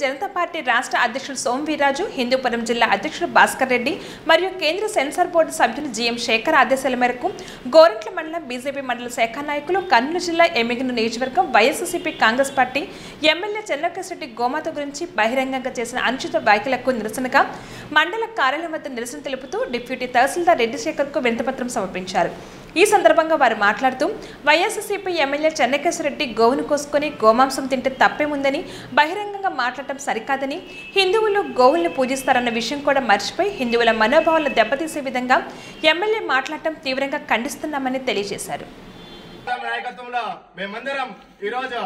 Janata party రాష్ట్ర అధ్యక్షుడు సోమవీరాజు హిందూపురం జిల్లా అధ్యక్షుడు భాస్కర్ రెడ్డి మరియు కేంద్ర సెన్సార్ బోర్డు సభ్యులు జీఎం శేఖర్ ఆదేశాల మేరకు గోరంట్ల మండలం బీజేపీ మండల శాఖ నాయకులు కర్నూలు జిల్లా ఎమ్మిగను నియోజకవర్గం YSCP Congress party MLA Chennakeshava Reddy గోమాత గురించి బహిరంగంగా చేసిన అనుచిత వ్యాఖ్యలకు నిరసనగా మండల కార్యాలయం వద్ద నిరసన తెలుపుతూ డిప్యూటీ తహసీల్దార్ రెడ్డిశేఖర్కు వింతపత్రం వినతిపత్రం సమర్పించారు. ఈ సందర్భంగా వారు మాట్లాడుతూ వైఎస్ఎస్సీపీ ఎమ్మెల్యే చెన్నకేశ్వరరెడ్డి గోవును కోసుకొని గోమాంసం తింటే తప్పేముందని బహిరంగంగా మాట్లాడటం సరికాదని హిందువులు గోవుల్ని పూజిస్తారన్న విషయం కూడా మర్చిపోయి హిందువుల మనోభావాలు దెబ్బతీసే విధంగా ఎమ్మెల్యే మాట్లాడటం తీవ్రంగా ఖండిస్తున్నామని తెలియజేశారు. నాయకత్వంలో మేమందరం ఈ రోజు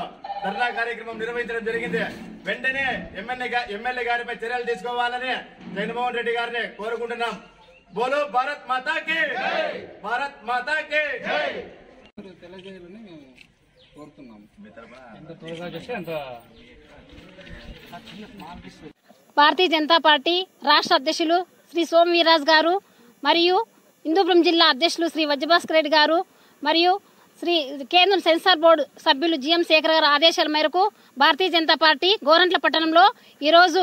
ధర్నా కార్యక్రమం నిర్వహించడం జరిగింది. వెంటనే ఎమ్మెల్యే గా- ఎమ్మెల్యే గారిపై చర్యలు తీసుకోవాలని జగన్మోహన్ రెడ్డి గారిని కోరుకుంటున్నాం. బోలో భారత్ మాతాకి భారత్ మాతాకి తెలియజేయాలని మేము కోరుతున్నాము ఎంత త్వరగా చేస్తే అంత భారతీయ జనతా పార్టీ రాష్ట్ర అధ్యక్షులు శ్రీ సోమ వీర్రాజ్ గారు మరియు హిందూపురం జిల్లా అధ్యక్షులు శ్రీ వజ్రభాస్కర్ రెడ్డి గారు మరియు శ్రీ కేంద్రం సెన్సార్ బోర్డు సభ్యులు జిఎం శేఖర్ గారి ఆదేశాల మేరకు భారతీయ జనతా పార్టీ గోరంట్ల పట్టణంలో ఈరోజు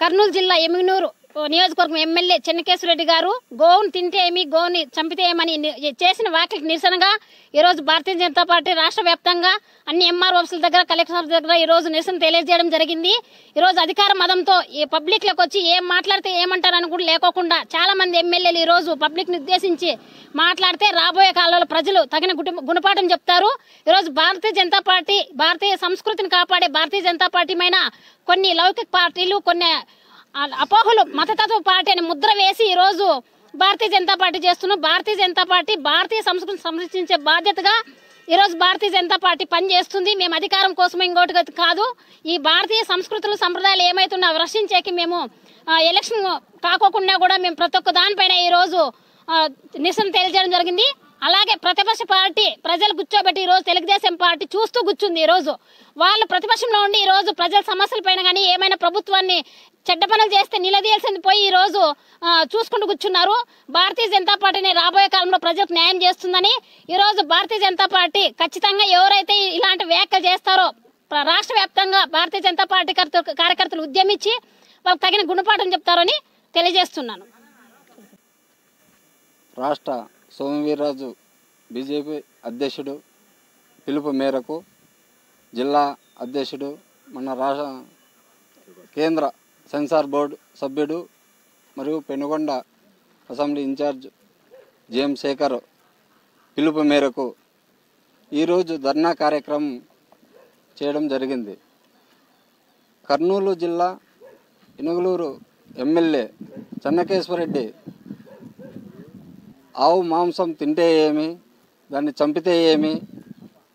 కర్నూలు జిల్లా ఎమిగనూరు నియోజకవర్గం ఎమ్మెల్యే చెన్నకేశ్వరరెడ్డి గారు గోవును తింటే ఏమి గోవుని చంపితే ఏమని చేసిన వ్యాఖ్యలకు నిరసనగా ఈరోజు భారతీయ జనతా పార్టీ రాష్ట్ర వ్యాప్తంగా అన్ని ఎంఆర్ ఆఫీసుల దగ్గర కలెక్టర్ దగ్గర ఈ రోజు నిరసన తెలియజేయడం జరిగింది. ఈరోజు అధికార మదంతో ఈ పబ్లిక్లోకి వచ్చి ఏం మాట్లాడితే ఏమంటారని కూడా లేకోకుండా చాలా మంది ఎమ్మెల్యేలు ఈ రోజు ఉద్దేశించి మాట్లాడితే రాబోయే కాలంలో ప్రజలు తగిన గుణపాఠం చెప్తారు. ఈరోజు భారతీయ జనతా పార్టీ భారతీయ సంస్కృతిని కాపాడే భారతీయ జనతా పార్టీ పైన కొన్ని లౌకిక పార్టీలు కొన్ని అపోహలు మతతత్వ పార్టీ అని ముద్ర వేసి ఈరోజు భారతీయ జనతా పార్టీ చేస్తున్నాం భారతీయ జనతా పార్టీ భారతీయ సంస్కృతిని సంరక్షించే బాధ్యతగా ఈరోజు భారతీయ జనతా పార్టీ పనిచేస్తుంది మేము అధికారం కోసం ఇంకోటి కాదు ఈ భారతీయ సంస్కృతులు సంప్రదాయాలు ఏమైతున్నా రక్షించేకి మేము ఎలక్షన్ కాకోకుండా కూడా మేము ప్రతి ఒక్క దానిపైన ఈరోజు నిరసన తెలియజేయడం జరిగింది. అలాగే ప్రతిపక్ష పార్టీ ప్రజలు కూర్చోబెట్టి ఈరోజు తెలుగుదేశం పార్టీ చూస్తూ కూర్చుంది ఈరోజు వాళ్ళు ప్రతిపక్షంలో ఉండి ఈ రోజు ప్రజల సమస్యల పైన కానీ ఏమైనా ప్రభుత్వాన్ని చెడ్డ పనులు చేస్తే నిలదీయాల్సింది పోయి ఈరోజు చూసుకుంటూ కూర్చున్నారు. భారతీయ జనతా పార్టీని రాబోయే కాలంలో ప్రజలకు న్యాయం చేస్తుందని ఈరోజు భారతీయ జనతా పార్టీ ఖచ్చితంగా ఎవరైతే ఇలాంటి వ్యాఖ్యలు చేస్తారో రాష్ట్ర వ్యాప్తంగా భారతీయ జనతా పార్టీ కార్యకర్తలు ఉద్యమించి వాళ్ళకి తగిన గుణపాఠం చెప్తారని తెలియజేస్తున్నాను. రాష్ట్ర సోమవీర్రాజు బీజేపీ అధ్యక్షుడు పిలుపు మేరకు జిల్లా అధ్యక్షుడు మన రాష్ట్ర కేంద్ర సెన్సార్ బోర్డు సభ్యుడు మరియు Penukonda assembly in-charge JM Shekhar పిలుపు మేరకు ఈరోజు ధర్నా కార్యక్రమం చేయడం జరిగింది. కర్నూలు జిల్లా ఇనుగులూరు ఎమ్మెల్యే చెన్నకేశ్వరరెడ్డి ఆవు మాంసం తింటే ఏమి? దాన్ని చంపితే ఏమి?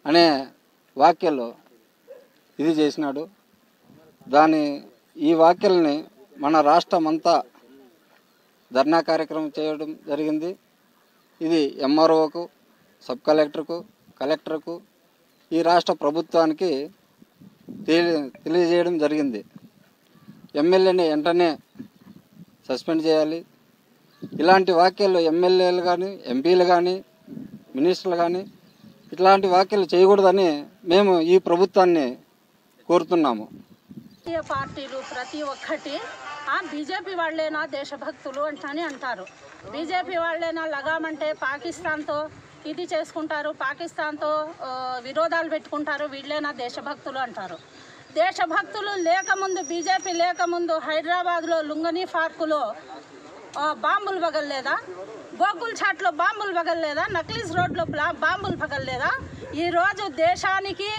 అనే వాక్యలు ఇది చేసినాడు. దాని ఈ వాక్యల్ని మన రాష్ట్రం అంతా ధర్నా కార్యక్రమం చేయడం జరిగింది. ఇది ఎంఆర్ఓకు సబ్ కలెక్టర్కు కలెక్టర్కు ఈ రాష్ట్ర ప్రభుత్వానికి తెలియజేయడం జరిగింది. ఎమ్మెల్యేని వెంటనే సస్పెండ్ చేయాలి. ఇలాంటి వాక్యాలు ఎమ్మెల్యేలు కానీ ఎంపీలు కానీ మినిస్టర్లు కానీ ఇట్లాంటి వ్యాఖ్యలు చేయకూడదని మేము ఈ ప్రభుత్వాన్ని కోరుతున్నాము. పార్టీలు ప్రతి ఒక్కటి బీజేపీ వాళ్ళేనా దేశభక్తులు అంటని అంటారు. బీజేపీ వాళ్ళేనా లగామంటే పాకిస్తాన్తో ఇది చేసుకుంటారు పాకిస్తాన్తో విరోధాలు పెట్టుకుంటారు వీళ్ళేనా దేశభక్తులు అంటారు. దేశభక్తులు లేకముందు బీజేపీ లేకముందు హైదరాబాద్లో లుంగని పార్కులో బాంబులు పగలలేదా? గోకుల్ చాట్లో బాంబులు పగలలేదా? నక్లీస్ రోడ్లో బాంబులు పగలలేదా? ఈరోజు దేశానికి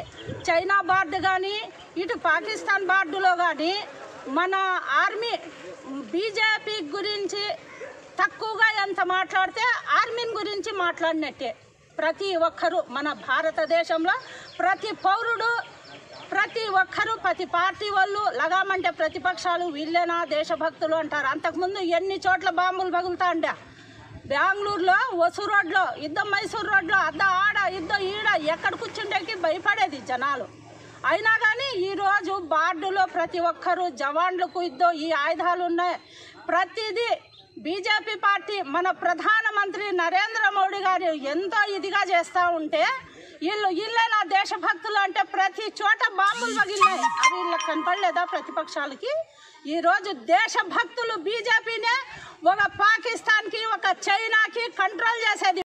చైనా బార్డు కానీ ఇటు పాకిస్తాన్ బార్డులో కానీ మన ఆర్మీ బీజేపీ గురించి తక్కువగా ఎంత మాట్లాడితే ఆర్మీని గురించి మాట్లాడినట్టే. ప్రతి ఒక్కరూ మన భారతదేశంలో ప్రతి పౌరుడు ప్రతి ఒక్కరూ ప్రతి పార్టీ వాళ్ళు లగామంటే ప్రతిపక్షాలు వీళ్ళేనా దేశభక్తులు అంటారు. అంతకుముందు ఎన్ని చోట్ల బాంబులు పగులుతా ఉండే? బెంగళూరులో వసు రోడ్లో యుద్ధం మైసూర్ రోడ్లో అద్ద ఆడ యుద్ధం ఈడ ఎక్కడ కూర్చుండేకి భయపడేది జనాలు. అయినా కానీ ఈరోజు బార్డులో ప్రతి ఒక్కరూ జవాన్లకు యుద్ధం ఈ ఆయుధాలు ఉన్నాయి. ప్రతిదీ బీజేపీ పార్టీ మన ప్రధానమంత్రి నరేంద్ర మోడీ గారు ఎంతో ఇదిగా చేస్తూ ఉంటే వీళ్ళు వీళ్ళేనా దేశభక్తులు అంటే ప్రతి చోట బాంబులు పగిలినాయి అవి వీళ్ళకి కనపడలేదా ప్రతిపక్షాలకి? ఈరోజు దేశభక్తులు బీజేపీనే ఒక పాకిస్తాన్కి ఒక చైనాకి కంట్రోల్ చేసేది